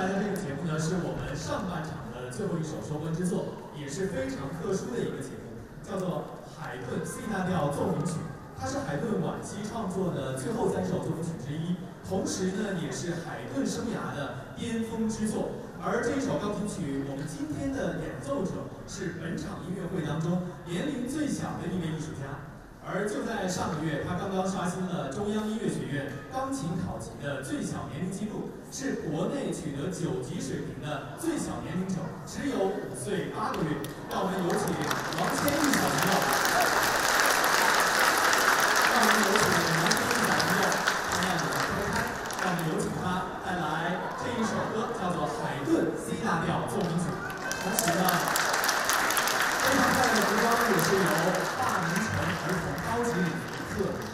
来的这个节目呢，是我们上半场的最后一首收官之作，也是非常特殊的一个节目，叫做《海顿 C 大调奏鸣曲》。它是海顿晚期创作的最后三首奏鸣曲之一，同时呢，也是海顿生涯的巅峰之作。而这一首钢琴曲，我们今天的演奏者是本场音乐会当中年龄最小的一位艺术家。而就在上个月他刚刚刷新了中央音乐学院钢琴考级的最小年龄记录是国内取得九级水平的最小年龄者只有五岁八个月。让我们有请王千逸小朋友。让我们有请王千逸小朋友他慢点的开让我们有请他带来这一首歌叫做海顿 c 大调作品组同时呢非常快乐的时光也是由大明星超级特别